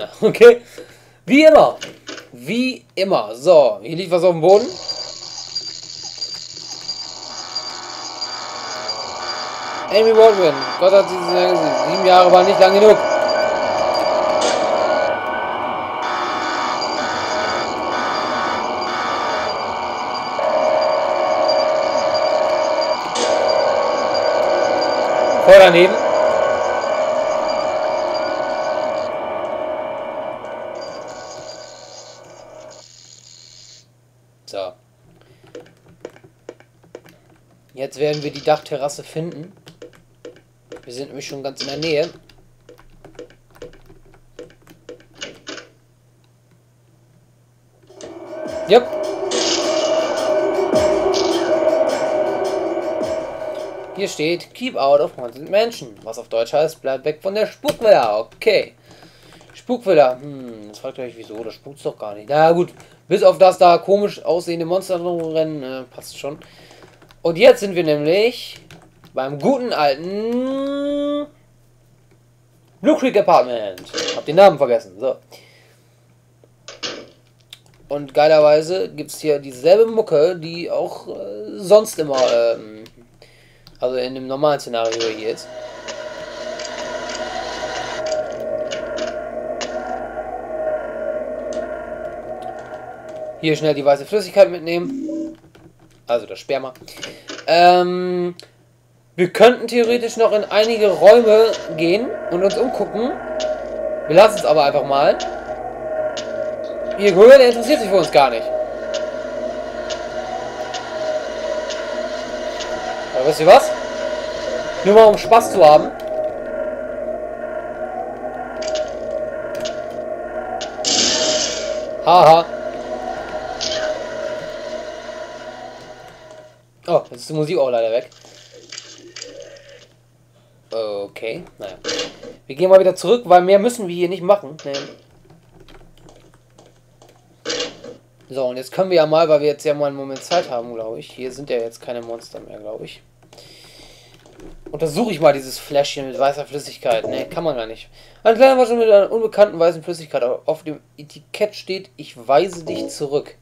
Ja, okay. Wie immer. Wie immer. So, hier liegt was auf dem Boden. Amy Baldwin. Gott hat sie sieben Jahre waren nicht lang genug. Voll daneben. So. Jetzt werden wir die Dachterrasse finden. Wir sind nämlich schon ganz in der Nähe. Yep. Hier steht Keep out of haunted mansion. Was auf Deutsch heißt, bleib weg von der Spukvilla. Okay. Spukvilla. Hm, jetzt fragt euch, wieso? Das spukt's doch gar nicht. Na gut, bis auf das da komisch aussehende Monster rennen, äh, passt schon. Und jetzt sind wir nämlich beim guten alten Blue Creek Apartment. Hab den Namen vergessen. So. Und geilerweise gibt es hier dieselbe Mucke, die auch äh, sonst immer, ähm, also in dem normalen Szenario hier ist. Hier schnell die weiße Flüssigkeit mitnehmen. Also das Sperma. Ähm, wir könnten theoretisch noch in einige Räume gehen und uns umgucken. Wir lassen es aber einfach mal. Ihr Gröhe, der interessiert sich für uns gar nicht. Aber wisst ihr was? Nur mal um Spaß zu haben. Haha. Oh, jetzt ist die Musik auch leider weg. Okay, naja. Wir gehen mal wieder zurück, weil mehr müssen wir hier nicht machen. Nee. So, und jetzt können wir ja mal, weil wir jetzt ja mal einen Moment Zeit haben, glaube ich. Hier sind ja jetzt keine Monster mehr, glaube ich. Untersuche ich mal dieses Fläschchen mit weißer Flüssigkeit. Ne, kann man gar nicht. Ein kleiner Flasche mit einer unbekannten weißen Flüssigkeit. Auf dem Etikett steht, ich weise dich zurück.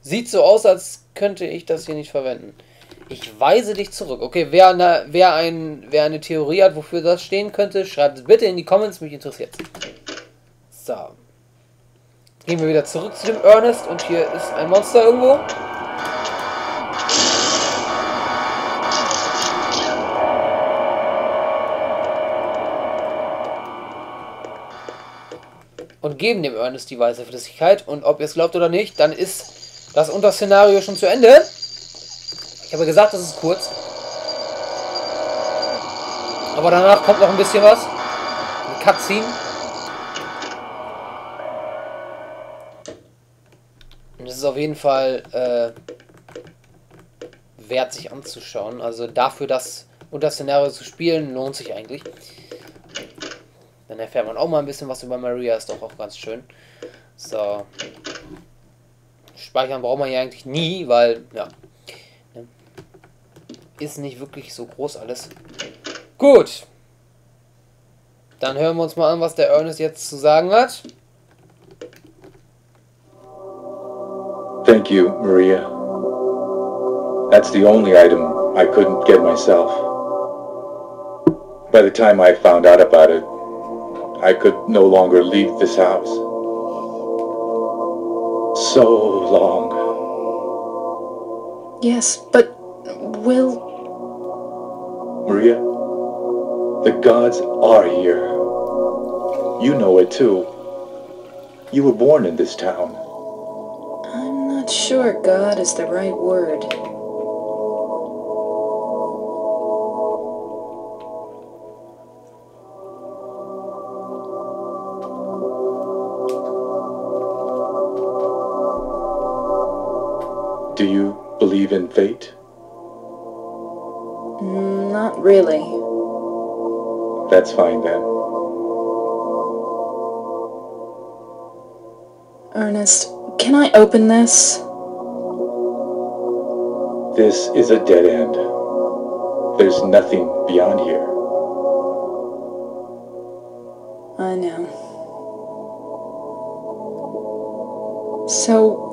Sieht so aus, als könnte ich das hier nicht verwenden. Ich weise dich zurück. Okay, wer eine, wer, ein, wer eine Theorie hat, wofür das stehen könnte, schreibt es bitte in die Comments, mich interessiert. So. Gehen wir wieder zurück zu dem Ernest und hier ist ein Monster irgendwo. Und geben dem Ernest die weiße Flüssigkeit. Und ob ihr es glaubt oder nicht, dann ist das Unterszenario schon zu Ende. Ich habe gesagt, das ist kurz. Aber danach kommt noch ein bisschen was. Ein Cutscene. Und es ist auf jeden Fall äh, wert, sich anzuschauen. Also dafür, das unter Szenario zu spielen, lohnt sich eigentlich. Dann erfährt man auch mal ein bisschen was über Maria, ist doch auch ganz schön. So. Speichern braucht man ja eigentlich nie, weil, ja, ist nicht wirklich so groß alles. Gut. Dann hören wir uns mal an, was der Ernest jetzt zu sagen hat. Thank you, Maria. That's the only item I couldn't get myself. By the time I found out about it, I could no longer leave this house. So long. Yes, but will Maria, the gods are here. You know it too. You were born in this town. I'm not sure God is the right word. Do you believe in fate? Mm, not really. That's fine then. Ernest, can I open this? This is a dead end. There's nothing beyond here. I know. So,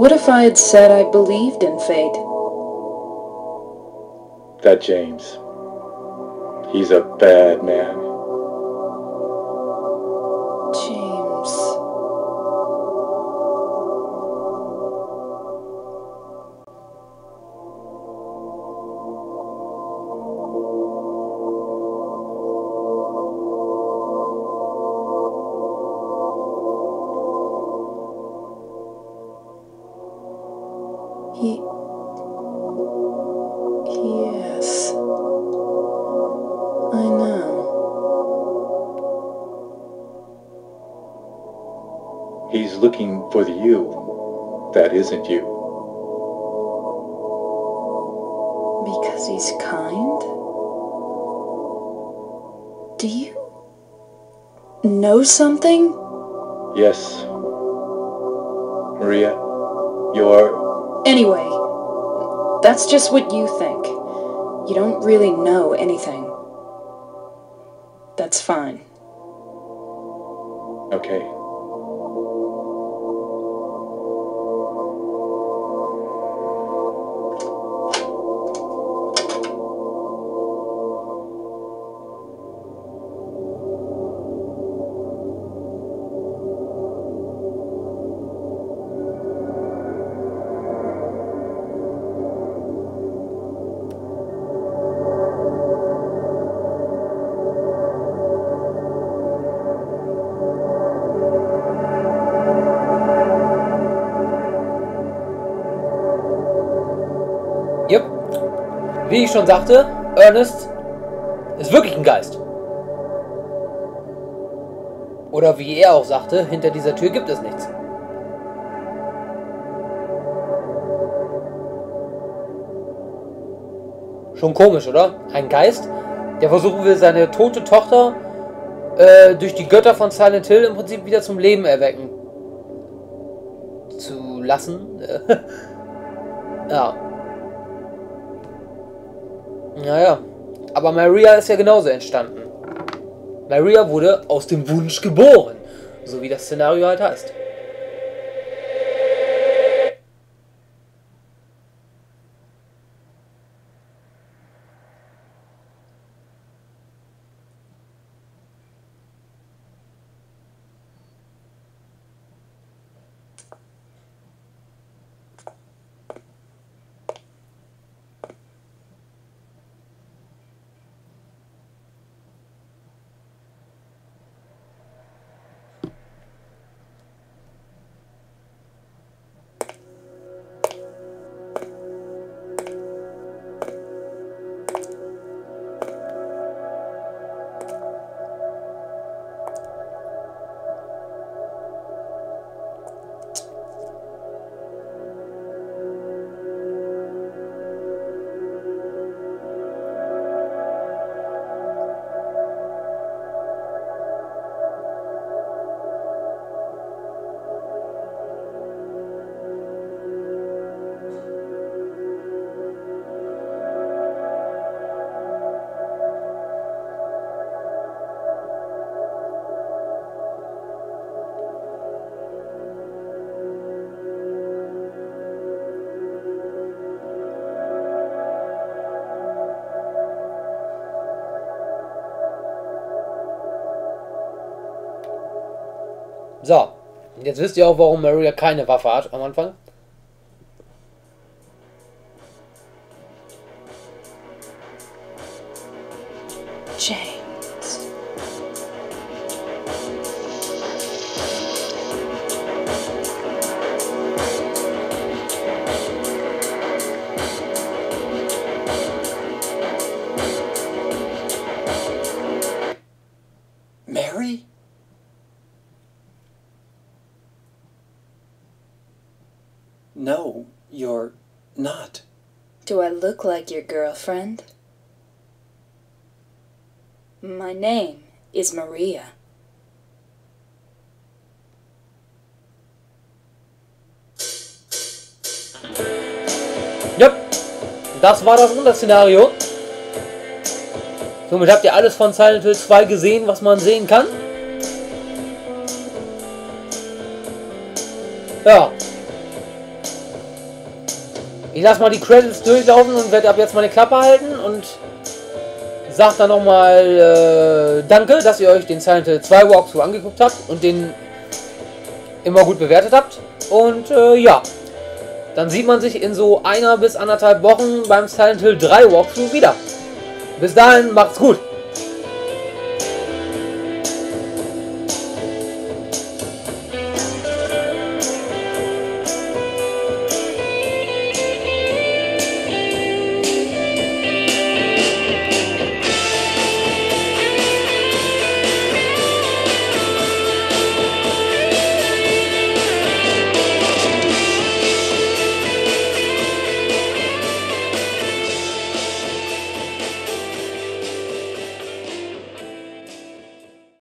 what if I had said I believed in fate? That James. He's a bad man. That isn't you. Because he's kind? Do you know something? Yes. Maria, you're. Anyway, that's just what you think. You don't really know anything. That's fine. Okay. Wie ich schon sagte, Ernest ist wirklich ein Geist. Oder wie er auch sagte, hinter dieser Tür gibt es nichts. Schon komisch, oder? Ein Geist, der versuchen will, seine tote Tochter äh, durch die Götter von Silent Hill im Prinzip wieder zum Leben erwecken zu lassen. ja. Naja, aber Maria ist ja genauso entstanden. Maria wurde aus dem Wunsch geboren, so wie das Szenario halt heißt. So, jetzt wisst ihr auch, warum Maria keine Waffe hat am Anfang. Not. Do I look like your girlfriend? My name is Maria. Ja, das war das Unterszenario. Somit habt ihr alles von Silent Hill 2 gesehen, was man sehen kann. Ja. Ich lasse mal die Credits durchlaufen und werde ab jetzt meine Klappe halten und sag dann nochmal äh, Danke, dass ihr euch den Silent Hill 2 Walkthrough angeguckt habt und den immer gut bewertet habt. Und äh, ja, dann sieht man sich in so einer bis anderthalb Wochen beim Silent Hill 3 Walkthrough wieder. Bis dahin, macht's gut.